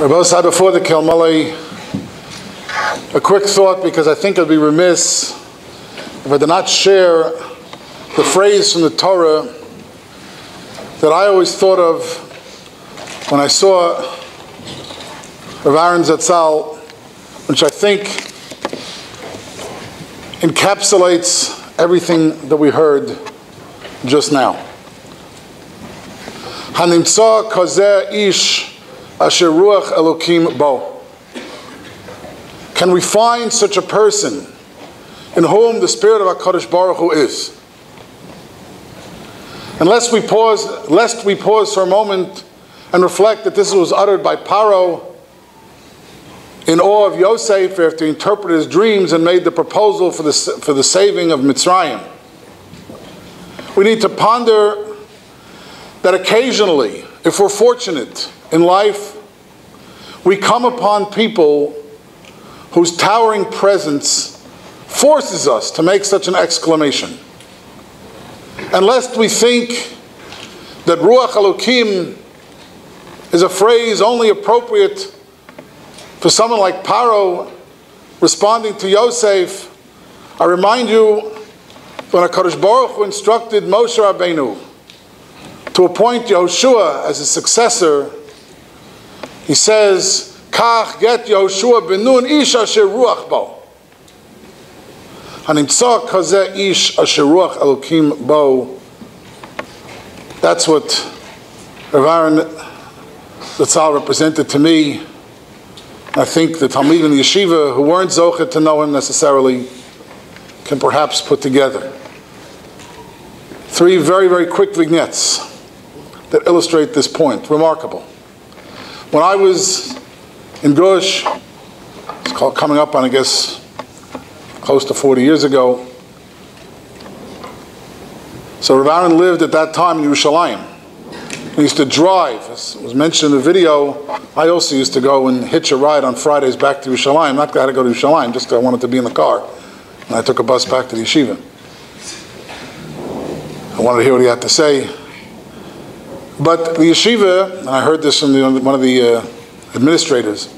Rabbi said before the Kel Malei, a quick thought because I think I'd be remiss if I did not share the phrase from the Torah that I always thought of when I saw Rav Aaron Zatzal, which I think encapsulates everything that we heard just now. Hanimtza kazeh ish asher ruach elokim bo. Can we find such a person in whom the spirit of Hakadosh Baruch Hu is? Unless we pause, lest we pause for a moment and reflect that this was uttered by Paro in awe of Yosef after he interpreted his dreams and made the proposal for the, for the saving of Mitzrayim. We need to ponder that occasionally, if we're fortunate in life, we come upon people whose towering presence forces us to make such an exclamation. And lest we think that Ruach Elokim is a phrase only appropriate for someone like Paro responding to Yosef, I remind you when HaKadosh Baruch Hu instructed Moshe Rabbeinu to appoint Yehoshua as his successor, he says, Kach get Yehoshua bin Nun ish asher ruach bo. Hanimtza kazeh ish asher ruach elokim bo. That's what Rav Aaron Zatzal represented to me. I think the Talmud and the Yeshiva, who weren't Zochet to know him necessarily, can perhaps put together. Three very, very quick vignettes that illustrate this point. Remarkable. When I was in Gush, it's called coming up on, I guess, close to 40 years ago. So Rav Aaron lived at that time in Yerushalayim. He used to drive, as was mentioned in the video. I also used to go and hitch a ride on Fridays back to Yerushalayim. Not that I had to go to Yerushalayim, just I wanted to be in the car. And I took a bus back to the yeshiva. I wanted to hear what he had to say. But the yeshiva, and I heard this from the, one of the uh, administrators,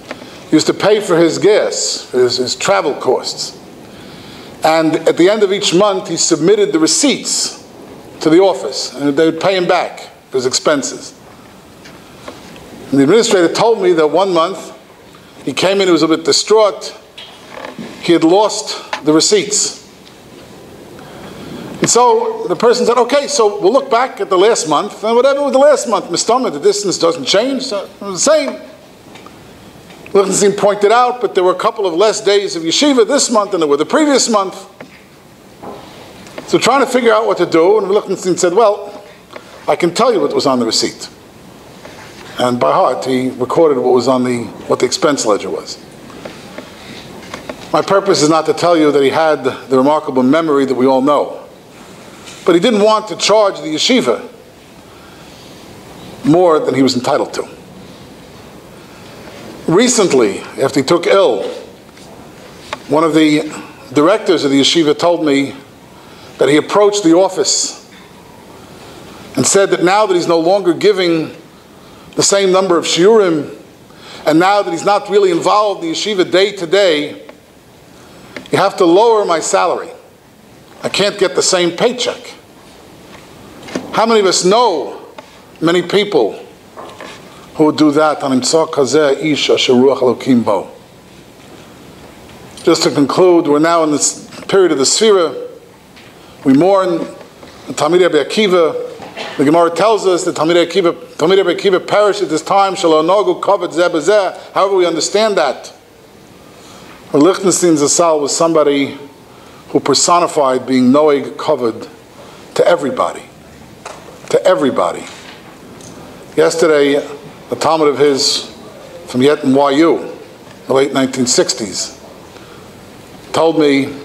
used to pay for his gas, his, his travel costs. And at the end of each month, he submitted the receipts to the office, and they would pay him back for his expenses. And the administrator told me that one month he came in, he was a bit distraught. He had lost the receipts. And so the person said, okay, so we'll look back at the last month, and whatever was the last month, Mistama, the distance doesn't change, so it was the same. Lichtenstein pointed out, but there were a couple of less days of yeshiva this month than there were the previous month. So trying to figure out what to do, and Lichtenstein said, well, I can tell you what was on the receipt. And by heart, he recorded what was on the, what the expense ledger was. My purpose is not to tell you that he had the remarkable memory that we all know. But he didn't want to charge the yeshiva more than he was entitled to. Recently, after he took ill, one of the directors of the yeshiva told me that he approached the office and said that now that he's no longer giving the same number of shiurim, and now that he's not really involved in the yeshiva day to day, you have to lower my salary. I can't get the same paycheck. How many of us know many people who do that? Just to conclude, we're now in this period of the Sphira. We mourn the Talmidei Rabbi Akiva. The Gemara tells us that Talmidei Akiva, Talmidei Rabbi Akiva perished at this time. However, we understand that. Lichtenstein Zatzal was somebody who personified being Noheg kavod to everybody. To everybody. Yesterday, a Talmud of his from Yeton YU, the late 1960s, told me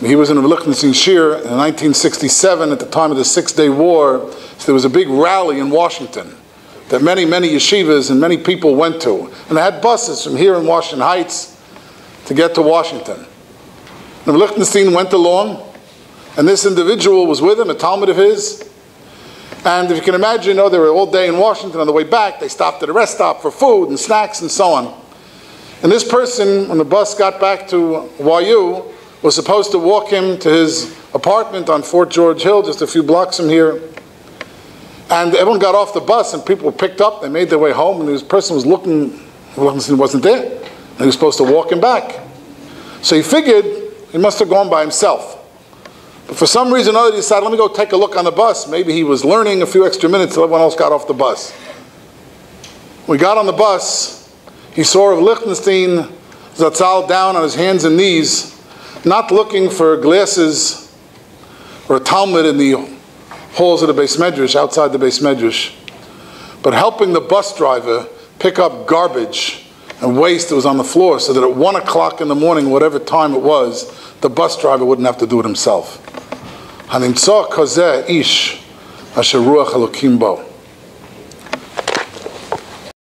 he was in a Lichtenstein Shiur in 1967 at the time of the Six Day War. So there was a big rally in Washington that many, many yeshivas and many people went to. And they had buses from here in Washington Heights to get to Washington. And Lichtenstein went along, and this individual was with him, a Talmud of his, And if you can imagine, you know, they were all day in Washington. On the way back, they stopped at a rest stop for food and snacks and so on. And this person, when the bus got back to YU, was supposed to walk him to his apartment on Fort George Hill, just a few blocks from here. And everyone got off the bus and people picked up. They made their way home and this person was looking, wasn't there. And he was supposed to walk him back. So he figured he must have gone by himself. But for some reason or other, he decided, let me go take a look on the bus. Maybe he was learning a few extra minutes everyone else got off the bus. We got on the bus, he saw Lichtenstein Zatzal down on his hands and knees, not looking for glasses or a Talmud in the halls of the beis medrash, outside the beis medrash, but helping the bus driver pick up garbage and waste that was on the floor so that at 1 o'clock in the morning, whatever time it was, the bus driver wouldn't have to do it himself. Hanimtsa ish asher ruach bo.